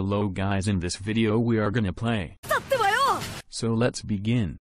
Hello guys in this video we are gonna play. So let's begin.